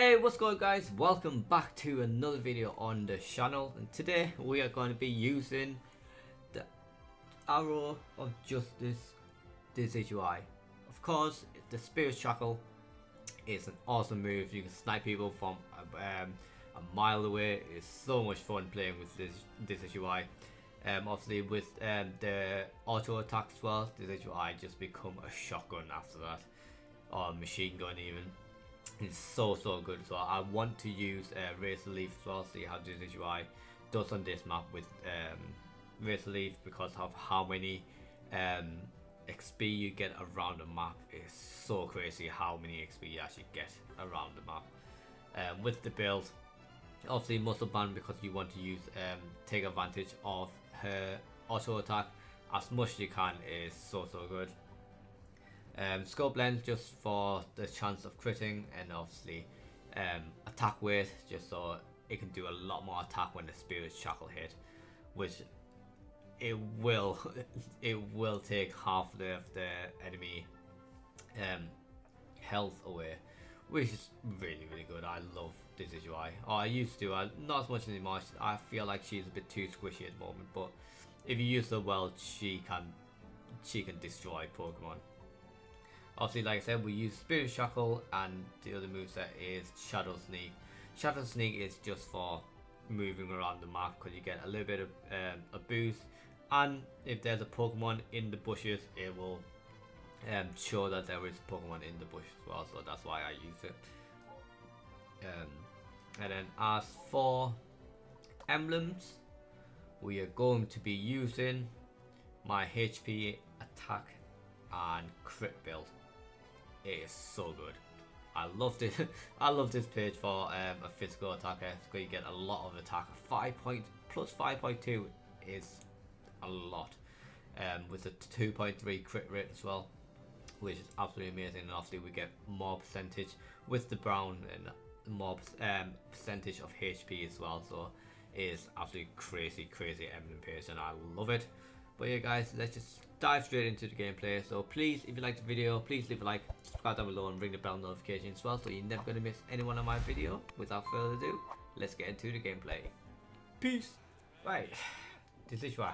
Hey what's going guys? Welcome back to another video on the channel and today we are going to be using the arrow of justice Decidueye of course the spirit shackle is an awesome move. You can snipe people from um, a mile away. It's so much fun playing with this Decidueye um, obviously with um, the auto attack as well Decidueye just become a shotgun after that or machine gun even it's so so good. So I want to use uh, Razor Leaf as well see how this Decidueye does on this map with um, Razor Leaf because of how many um, XP you get around the map. Is so crazy how many XP you actually get around the map. Um, with the build obviously muscle band because you want to use um, take advantage of her auto attack as much as you can is so so good um, scope lens just for the chance of critting and obviously um, attack weight just so it can do a lot more attack when the spirit shackle hit which it will it will take half of the enemy um, health away which is really really good. I love this Decidueye oh, I used to I, not as much anymore. I feel like she's a bit too squishy at the moment but if you use her well she can she can destroy Pokemon Obviously, like I said, we use Spirit Shackle, and the other moveset is Shadow Sneak. Shadow Sneak is just for moving around the map because you get a little bit of um, a boost, and if there's a Pokemon in the bushes, it will um, show that there is Pokemon in the bush as well. So that's why I use it. Um, and then as for emblems, we are going to be using my HP attack and crit build. It is so good. I love this. I love this page for um, a physical attacker. Because you get a lot of attack. Five point plus five point two is a lot. Um, with a two point three crit rate as well, which is absolutely amazing. And obviously we get more percentage with the brown and more um, percentage of HP as well. So it is absolutely crazy, crazy emblem page, and I love it. But yeah, guys, let's just dive straight into the gameplay. So please, if you liked the video, please leave a like, subscribe down below and ring the bell notification as well so you're never going to miss any one of my video. Without further ado, let's get into the gameplay. Peace! Right, this is why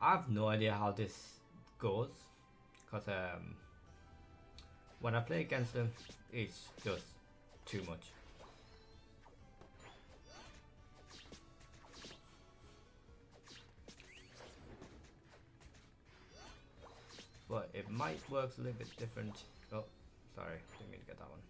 I have no idea how this goes because um, when I play against them, it's just too much. But it might work a little bit different. Oh, sorry, didn't mean to get that one.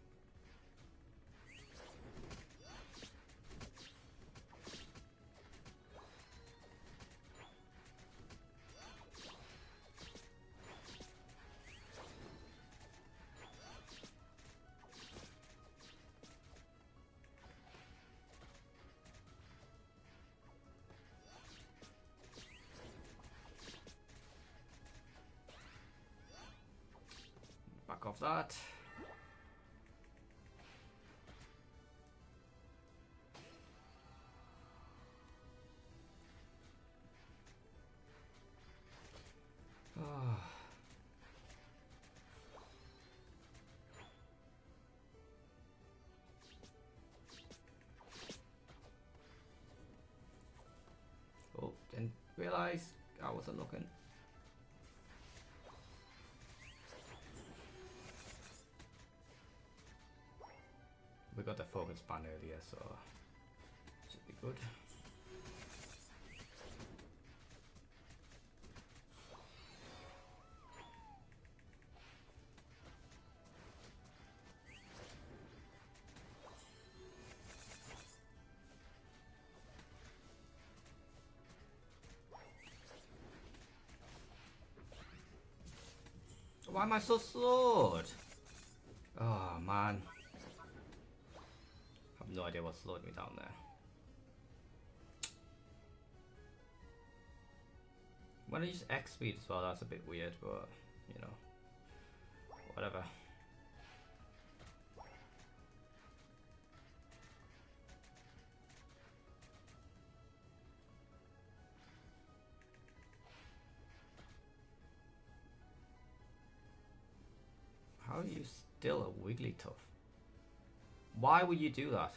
Of that. Ah. Oh, didn't realize I wasn't looking. We got the focus band earlier, so should be good. Why am I so slowed? Oh ah, man no idea what slowed me down there. When I use X speed as well, that's a bit weird, but you know, whatever. How are you still a Wigglytuff? Why would you do that?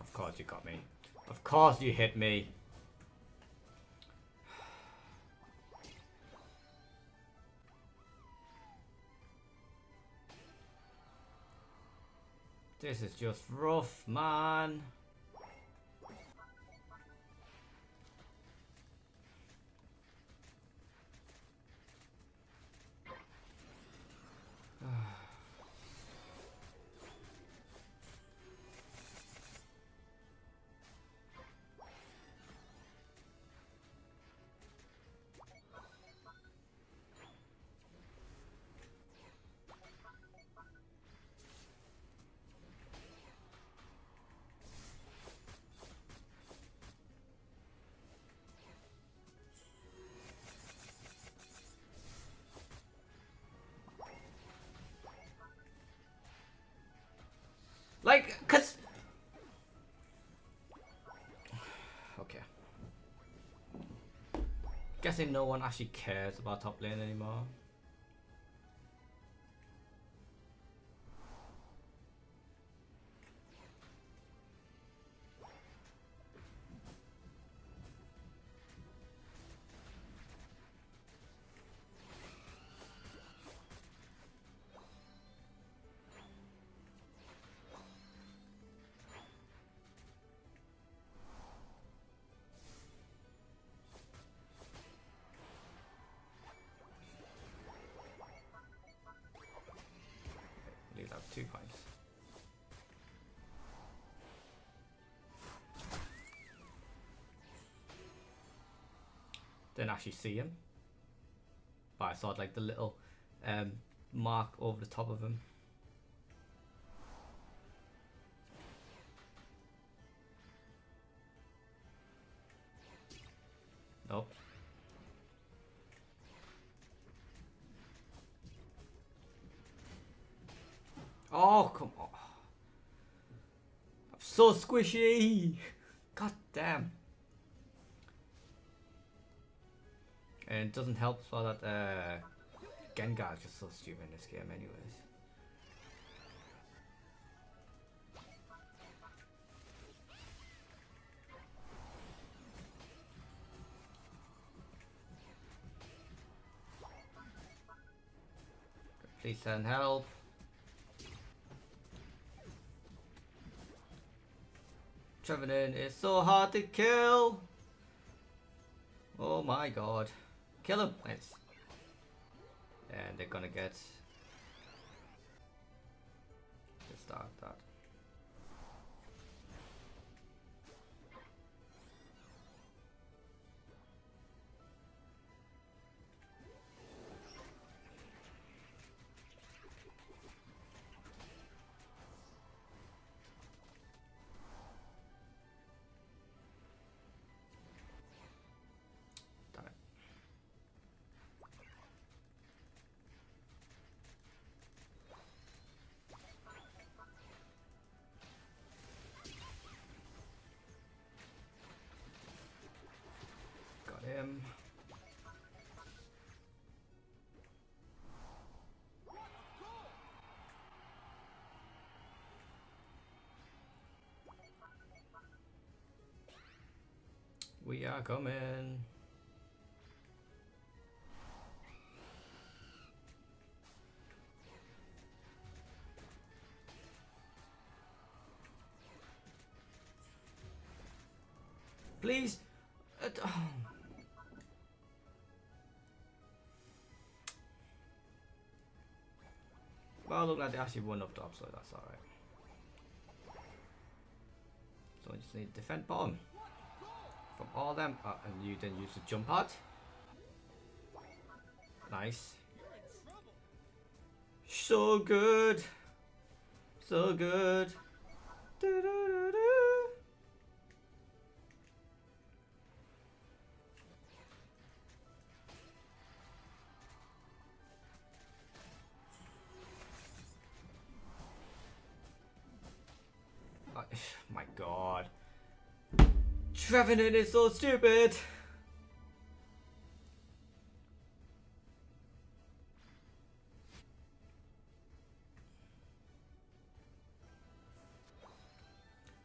Of course you got me. Of course you hit me. This is just rough, man. Like, cause... Okay. Guessing no one actually cares about top lane anymore. Didn't actually see him. But I saw like the little um, mark over the top of him. Nope. Oh, come on. I'm so squishy. God damn. And it doesn't help so that uh, Gengar is just so stupid in this game anyways. Please send help. Trevenant is so hard to kill. Oh my god. Kill him. Nice. And they're gonna get... Let's start that. We are coming. Please. Uh, oh. Well, look like they actually won up top, so that's alright. So I just need to defend bottom. From all them. Uh, and you then use the jump pad. Nice. So good. So good. Do-do-do-do. my god. Trevenant is so stupid!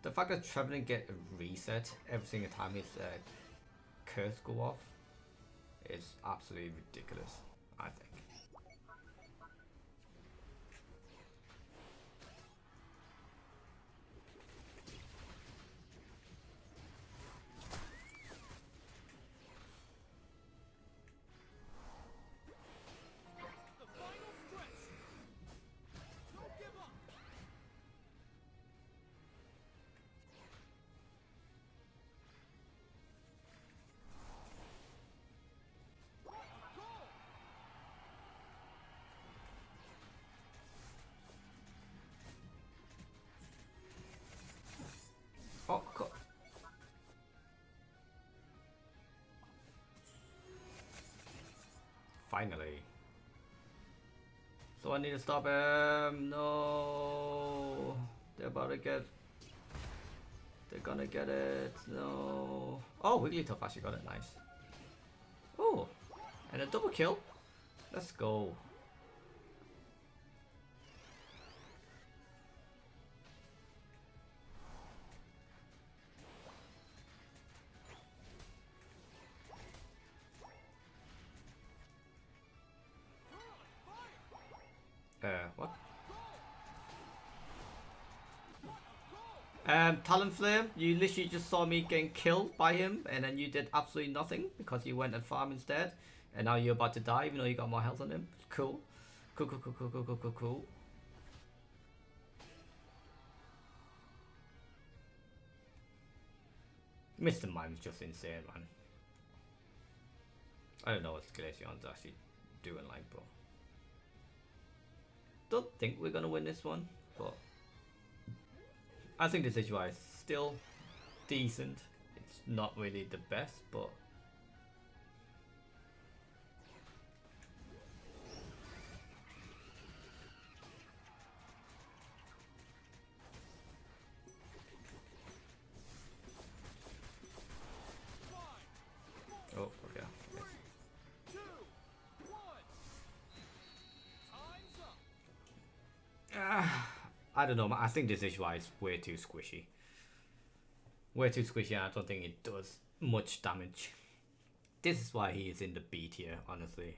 The fact that Trevenant get a reset every single time his uh, curse go off is absolutely ridiculous, I think. Oh, God. Finally. So I need to stop him. No. They're er about to get... They're gonna get it. No. Oh, Wigglytuff actually got it. Nice. Oh. And a double kill. Let's go. Um, Talonflame, you literally just saw me getting killed by him, and then you did absolutely nothing because you went and farm instead, and now you're about to die even though you got more health on him. Cool. Cool, cool, cool, cool, cool, cool, cool, cool. Mr. Mime's just insane, man. I don't know what Glaceon's actually doing like, bro don't think we're gonna win this one, but I think this Decidueye is still decent. It's not really the best, but I don't know. I think this is way too squishy. Way too squishy. I don't think it does much damage. This is why he is in the B tier, honestly.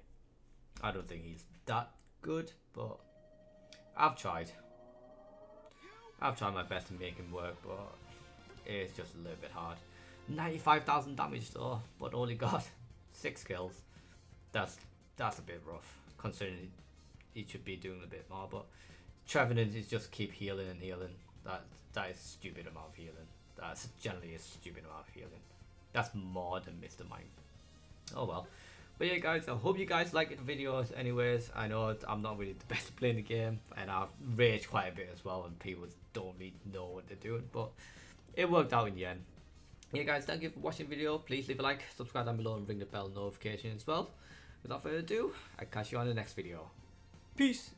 I don't think he's that good, but I've tried. I've tried my best to make him work, but it's just a little bit hard. 95,000 damage though, but only got 6 kills. That's that's a bit rough, considering he should be doing a bit more, but Trevenant is just keep healing and healing. That that is stupid amount of healing. That's generally a stupid amount of healing. That's more than Mr. Mime. Oh well. But yeah guys, I hope you guys liked the videos anyways. I know I'm not really the best at playing the game and I've raged quite a bit as well and people don't really know what they're doing. But it worked out in the end. Yeah guys, thank you for watching the video. Please leave a like, subscribe down below and ring the bell notification as well. Without further ado, I'll catch you on the next video. Peace!